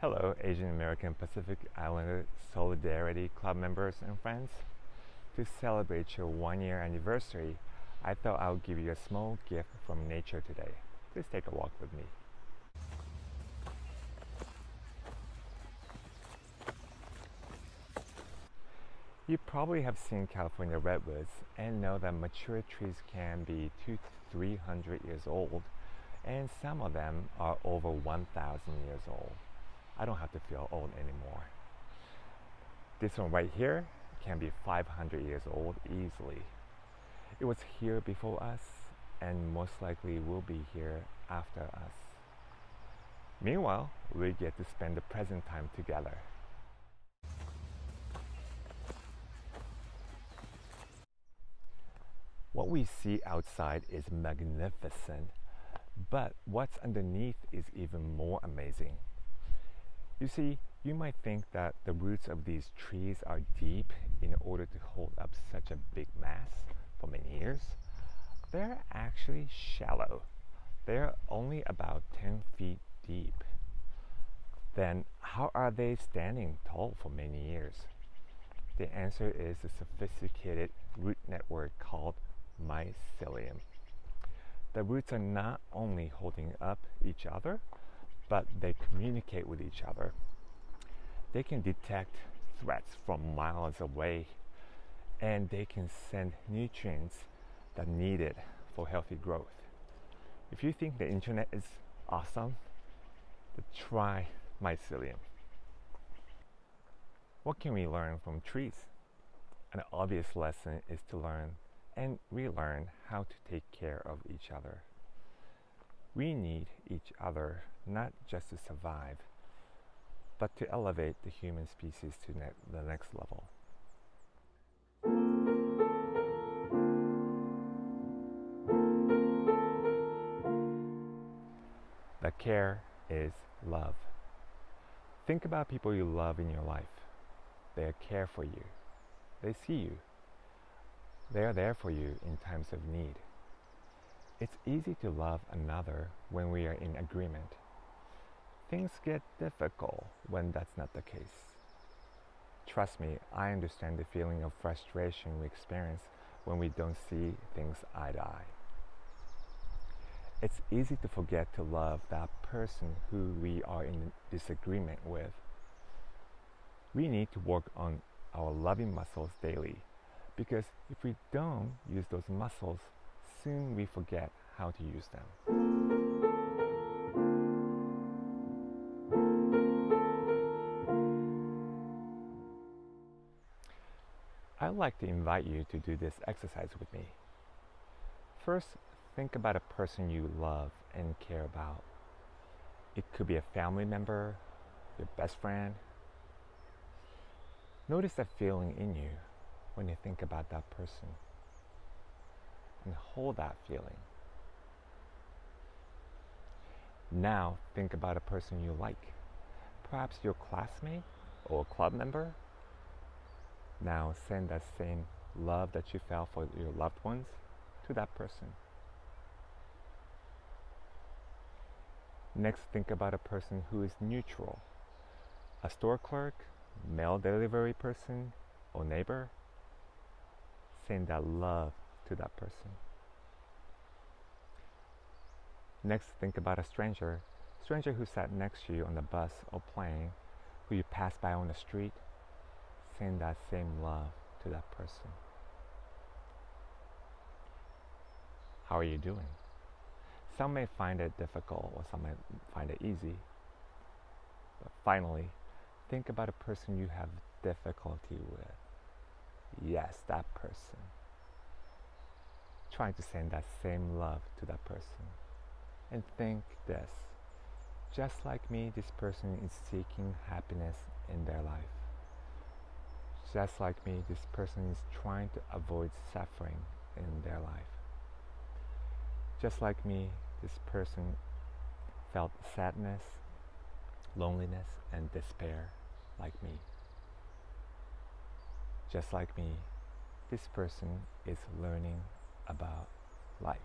Hello, Asian American Pacific Islander Solidarity Club members and friends. To celebrate your one year anniversary, I thought I would give you a small gift from nature today. Please take a walk with me. You probably have seen California redwoods and know that mature trees can be two to three hundred years old, and some of them are over 1,000 years old. I don't have to feel old anymore. This one right here can be 500 years old easily. It was here before us and most likely will be here after us. Meanwhile, we get to spend the present time together. What we see outside is magnificent, but what's underneath is even more amazing. You see, you might think that the roots of these trees are deep in order to hold up such a big mass for many years. They're actually shallow. They're only about 10 feet deep. Then, how are they standing tall for many years? The answer is a sophisticated root network called mycelium. The roots are not only holding up each other, but they communicate with each other. They can detect threats from miles away and they can send nutrients that are needed for healthy growth. If you think the internet is awesome, try mycelium. What can we learn from trees? An obvious lesson is to learn and relearn how to take care of each other. We need each other not just to survive, but to elevate the human species to ne- the next level. The care is love. Think about people you love in your life. They care for you. They see you. They are there for you in times of need. It's easy to love another when we are in agreement. Things get difficult when that's not the case. Trust me, I understand the feeling of frustration we experience when we don't see things eye to eye. It's easy to forget to love that person who we are in disagreement with. We need to work on our loving muscles daily because if we don't use those muscles, soon we forget how to use them. I'd like to invite you to do this exercise with me. First, think about a person you love and care about. It could be a family member, your best friend. Notice that feeling in you when you think about that person and hold that feeling. Now think about a person you like, perhaps your classmate or a club member. Now send that same love that you felt for your loved ones to that person. Next, think about a person who is neutral a store clerk, mail delivery person, or neighbor. Send that love to that person. Next, think about a stranger, stranger who sat next to you on the bus or plane, who you passed by on the street. Send that same love to that person. How are you doing? Some may find it difficult or some may find it easy. But finally, think about a person you have difficulty with. Yes, that person. Trying to send that same love to that person. And think this just like me, this person is seeking happiness in their life. Just like me, this person is trying to avoid suffering in their life. Just like me, this person felt sadness, loneliness, and despair like me. Just like me, this person is learning about life.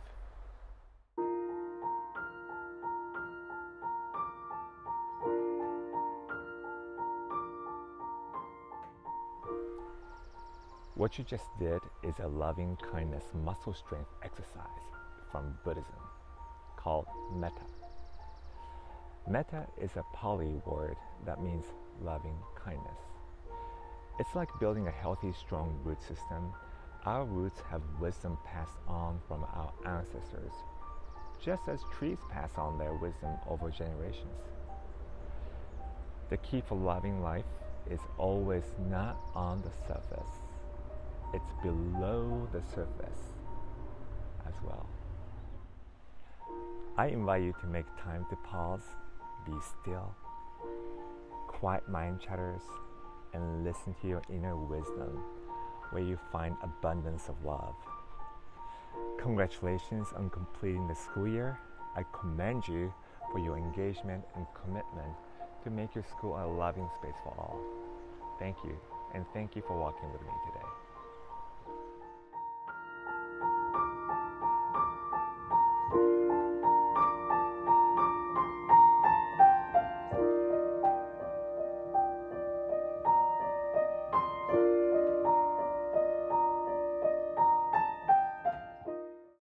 What you just did is a loving kindness muscle strength exercise from Buddhism called metta. Metta is a Pali word that means loving kindness. It's like building a healthy, strong root system our roots have wisdom passed on from our ancestors, just as trees pass on their wisdom over generations. The key for loving life is always not on the surface, it's below the surface as well. I invite you to make time to pause, be still, quiet mind chatters, and listen to your inner wisdom where you find abundance of love. Congratulations on completing the school year. I commend you for your engagement and commitment to make your school a loving space for all. Thank you, and thank you for walking with me today.